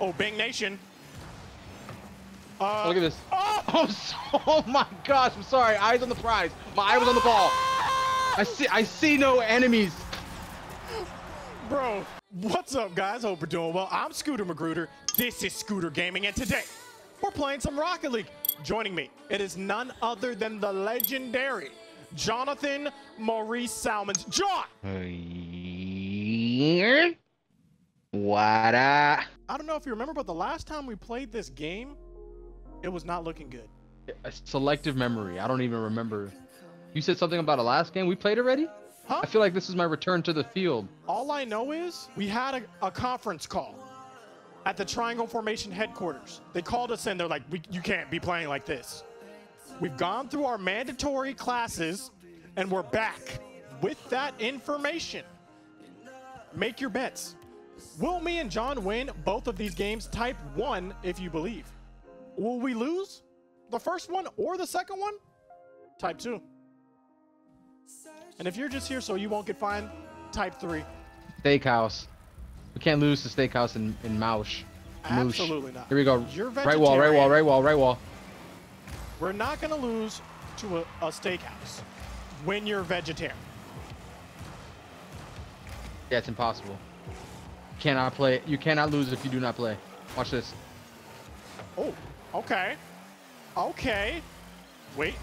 Oh, Bang Nation. Uh, Look at this. Oh! Oh, so, oh my gosh! I'm sorry. Eyes on the prize. My eye was on the ball. I see. I see no enemies. Bro, what's up, guys? Hope you're doing well. I'm Scooter Magruder. This is Scooter Gaming, and today we're playing some Rocket League. Joining me, it is none other than the legendary Jonathan Maurice Salmons. John! What up? I don't know if you remember, but the last time we played this game, it was not looking good. A selective memory. I don't even remember. You said something about a last game we played already. Huh? I feel like this is my return to the field. All I know is we had a, a conference call at the Triangle Formation headquarters. They called us in. They're like, we, you can't be playing like this. We've gone through our mandatory classes and we're back with that information. Make your bets. Will me and John win both of these games? Type one if you believe. Will we lose the first one or the second one? Type two. And if you're just here so you won't get fined, type three. Steakhouse. We can't lose to Steakhouse in, in Mausch. Moosh. Absolutely not. Here we go. Right wall, right wall, right wall, right wall. We're not going to lose to a, a steakhouse when you're vegetarian. Yeah, it's impossible. You cannot play. You cannot lose if you do not play. Watch this. Oh, okay. Okay. Wait.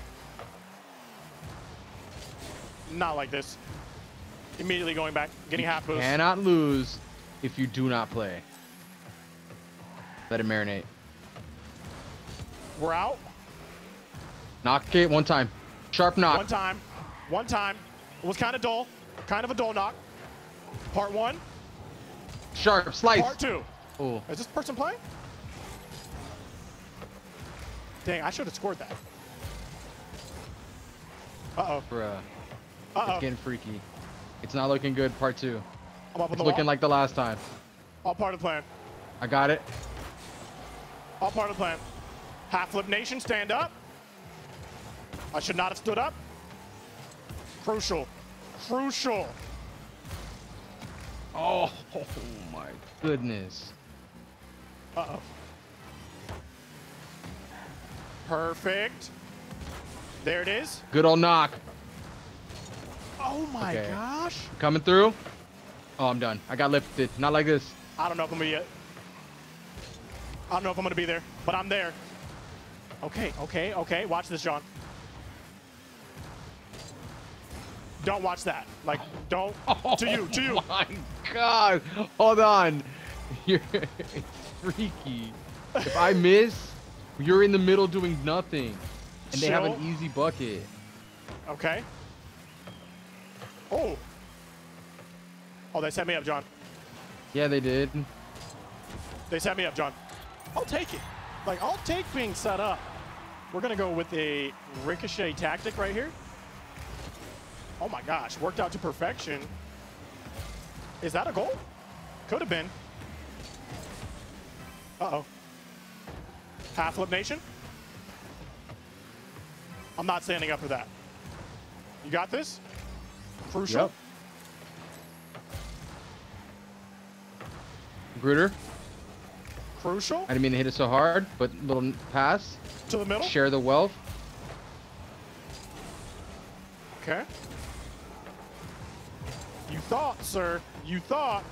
Not like this. Immediately going back, getting half boost. Cannot lose if you do not play. Let it marinate. We're out. Knock it one time. Sharp knock. One time. One time. It was kind of dull. Kind of a dull knock. Part one. Sharp slice. Part two. Oh, Is this person playing? Dang, I should have scored that. Uh-oh. bruh. Uh-oh. It's getting freaky. It's not looking good. Part two. I'm up on It's the looking wall. like the last time. All part of the plan. I got it. All part of the plan. Half flip nation, stand up. I should not have stood up. Crucial. Crucial. Oh, my goodness. Uh-oh. Perfect. There it is. Good old knock. Oh my Okay. gosh. Coming through. Oh, I'm done. I got lifted. Not like this. I don't know if I'm gonna be I don't know if I'm gonna be there, but I'm there. Okay, okay, okay. Watch this, John. Don't watch that. Like, don't. Oh to you, to you. Oh my god. Hold on. You're it's freaky. If I miss, you're in the middle doing nothing. And they have an easy bucket. Okay. Oh. Oh, they set me up, John. Yeah, they did. They set me up, John. I'll take it. Like, I'll take being set up. We're going to go with a ricochet tactic right here. Oh my gosh, worked out to perfection. Is that a goal? Could have been. Uh-oh. Half flip nation. I'm not standing up for that. You got this? Crucial. Yep. Gruder, Crucial. I didn't mean to hit it so hard, but little pass. To the middle. Share the wealth. Okay. You thought, sir. You thought.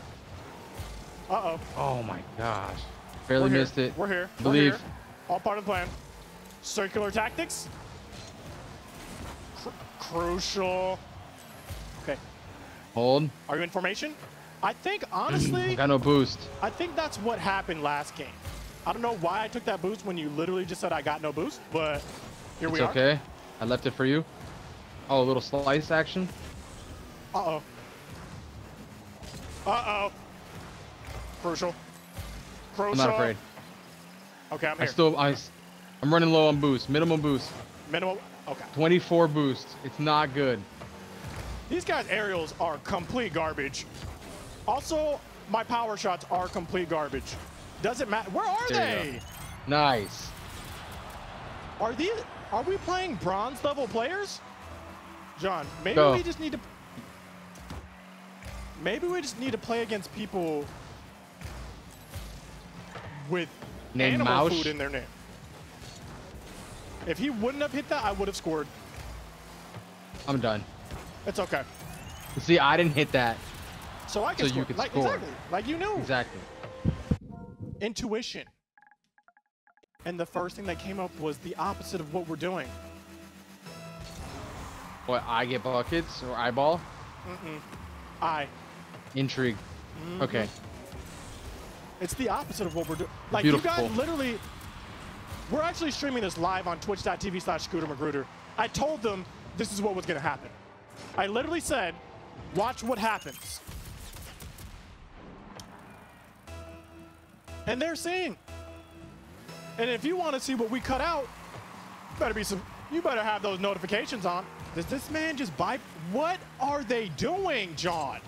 Uh-oh. Oh my gosh. Barely We're here. missed it. We're here. We're Believe. here. All part of the plan. Circular tactics. Cru- crucial. Okay. Hold. Are you in formation? I think, honestly, Got no boost. I think that's what happened last game. I don't know why I took that boost when you literally just said I got no boost, but here we It's are. okay. I left it for you. Oh, a little slice action. Uh-oh. Uh-oh. Crucial. Crucial. I'm not afraid. Okay, I'm here. I still, I, I'm running low on boost. Minimum boost. Minimum. Okay. 24 boost. It's not good. These guys' aerials are complete garbage. Also, my power shots are complete garbage. Doesn't matter. Where are There they? Nice. Are these? Are we playing bronze level players? John, maybe Go. we just need to. Maybe we just need to play against people with Named animal Mausch? food in their name. If he wouldn't have hit that, I would have scored. I'm done. It's okay. See, I didn't hit that. So I can So you score. could like, score. Exactly. Like you knew. Exactly. Intuition. And the first thing that came up was the opposite of what we're doing. What, I get buckets or eyeball? Mm-mm. I. Intrigue. Mm-hmm. Okay. It's the opposite of what we're doing. Like you guys literally, we're actually streaming this live on twitch.tv slash Scooter Magruder. I told them this is what was going to happen. I literally said, watch what happens. And they're seeing. And if you want to see what we cut out, better be some. You better have those notifications on. Does this man just buy? What are they doing, John?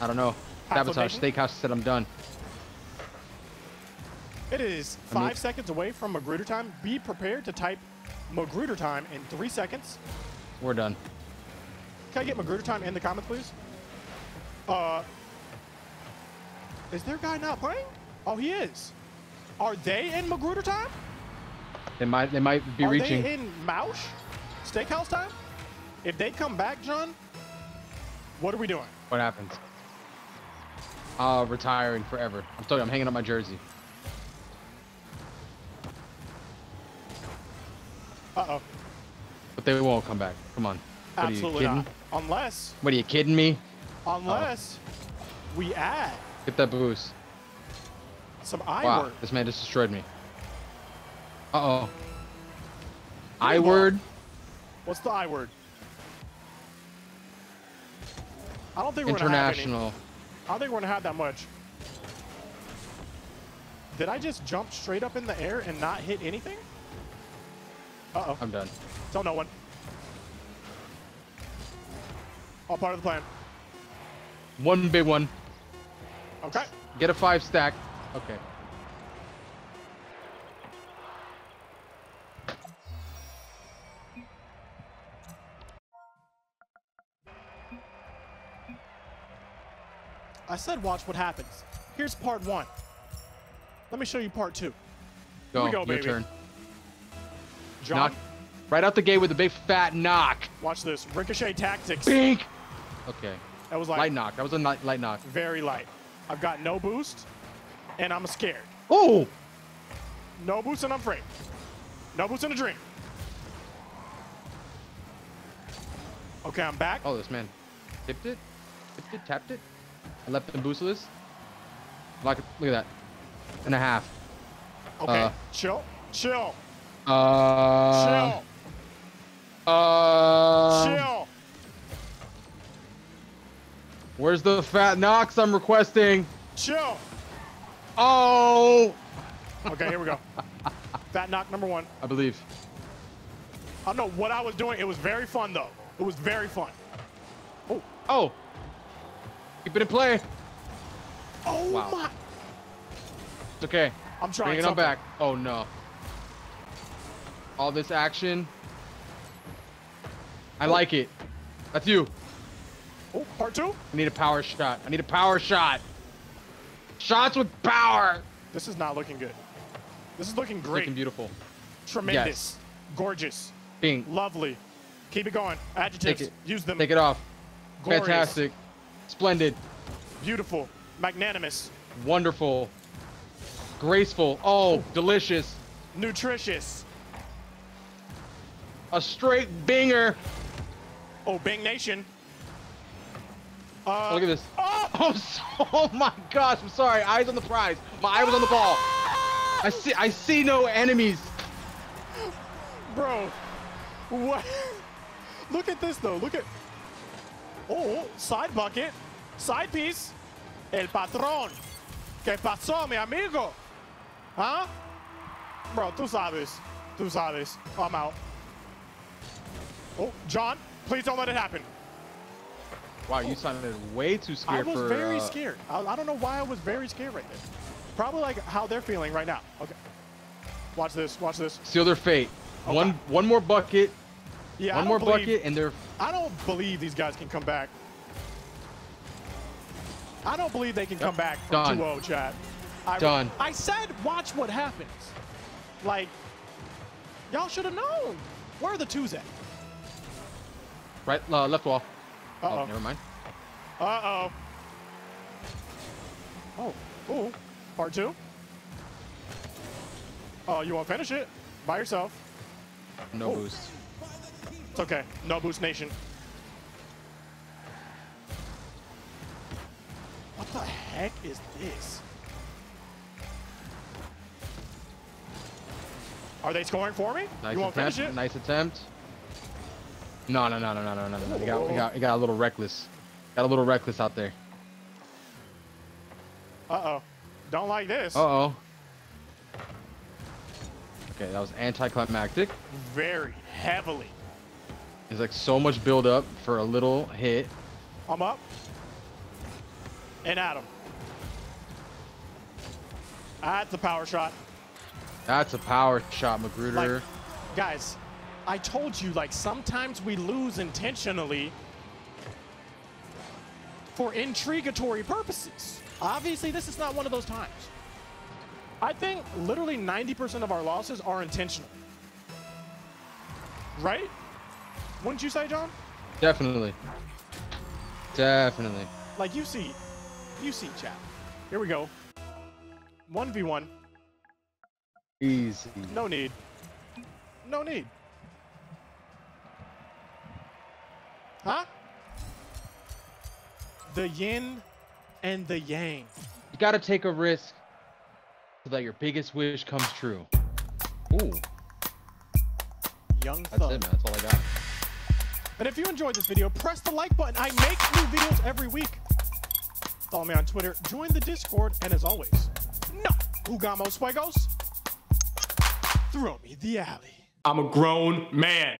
I don't know. Sabotage Steakhouse said I'm done. It is I mean- five seconds away from Magruder time. Be prepared to type Magruder time in three seconds. We're done. Can I get Magruder time in the comments, please? Uh, is their guy not playing? Oh, he is. Are they in Magruder time? They might they might be Are reaching. they in Mausch Steakhouse time? If they come back, John, what are we doing? What happens? Uh, retiring forever. I'm telling you, I'm hanging up my jersey. Uh-oh. But they won't come back. Come on. What are you Absolutely kidding? not. Unless, What are you kidding me? unless we add Get that boost. some I Wow, word. this man just destroyed me. Uh oh. I ball. word. What's the I word? I don't think we're gonna have any. I don't think we're gonna have that much. Did I just jump straight up in the air and not hit anything? Uh-oh. I'm done. Tell no one. All part of the plan. One big one. Okay. Get a five stack. Okay. I said watch what happens. Here's part one. Let me show you part two. Go. we go, Your baby. turn. John, Knock. Right out the gate with a big fat knock. watch this. Ricochet tactics. Bink. Okay. That was like Light knock. That was a light, light knock. very light. I've got no boost, and I'm scared. Oh! No boost, and I'm afraid. No boost in a dream. Okay, I'm back. Oh, this man tipped it, tipped it, tapped it, and left him boostless. Like, look at that, and a half. Okay, uh, chill, chill, Uh, chill, Uh, chill. Where's the fat knocks I'm requesting? Chill. Oh, Okay, here we go. Fat knock number one. I believe. I don't know what I was doing. It was very fun though. It was very fun. Oh, Oh, keep it in play. oh Wow. my! It's okay. I'm trying Bring it on back. Oh no. All this action. I oh. like it. That's you. Oh, part two. I need a power shot. I need a power shot. Shots with power. This is not looking good. This is looking It's great. Looking beautiful. Tremendous. Yes. Gorgeous. Bing. Lovely. Keep it going. Adjectives. It. Use them. Take it off. Glorious. Fantastic. Splendid. Beautiful. Magnanimous. Wonderful. Graceful. Oh, delicious. Nutritious. A straight binger. Oh, Bing Nation. Uh, Look at this. Oh! Oh, so- oh my gosh. I'm sorry. Eyes on the prize. My eye was on the ball. I see. I see no enemies. Bro, what? Look at this though. Look at. Oh, side bucket, side piece. El patrón. ¿Qué pasó, mi amigo? Huh? Bro, tú sabes. Tú sabes. I'm out. Oh, John, please don't let it happen. Wow, you sounded way too scared. I was for. very uh, scared. I, I don't know why I was very scared right there. Probably like how they're feeling right now. Okay. Watch this. Watch this. Seal their fate. Okay. One, one more bucket. Yeah. One more believe- bucket, and they're. I don't believe these guys can come back. I don't believe they can come back from 2-0, chat. I, Done. I said watch what happens. Like, y'all should have known. Where are the twos at? Right, uh, left wall. Uh-oh. Oh, never mind. Uh-oh. Oh, ooh. Part two? Oh, you want to finish it? By yourself. No Oh. boost. It's okay. No boost nation. What the heck is this? Are they scoring for me? Nice you want to attempt. finish it? Nice attempt. No, no, no, no, no, no, no, no. Got, got, got a little reckless. Got a little reckless out there. Uh-oh. Don't like this. Uh oh. Okay, that was anticlimactic. Very heavily. There's like so much build up for a little hit. I'm up. And Adam. That's a power shot. That's a power shot, Magruder. Like, guys, I told you, like, sometimes we lose intentionally for intrigatory purposes. Obviously, this is not one of those times. I think literally 90% of our losses are intentional. Right? Wouldn't you say, John? Definitely. Definitely. Like, you see, you see, chat. Here we go. 1v1. Easy. No need. No need. Huh? The yin and the yang. You gotta take a risk so that your biggest wish comes true. Ooh, Young that's thug. it, man. That's all I got. And if you enjoyed this video, press the like button. I make new videos every week. Follow me on Twitter, join the Discord, and as always, no jugamos juegos. Throw me the alley. I'm a grown man.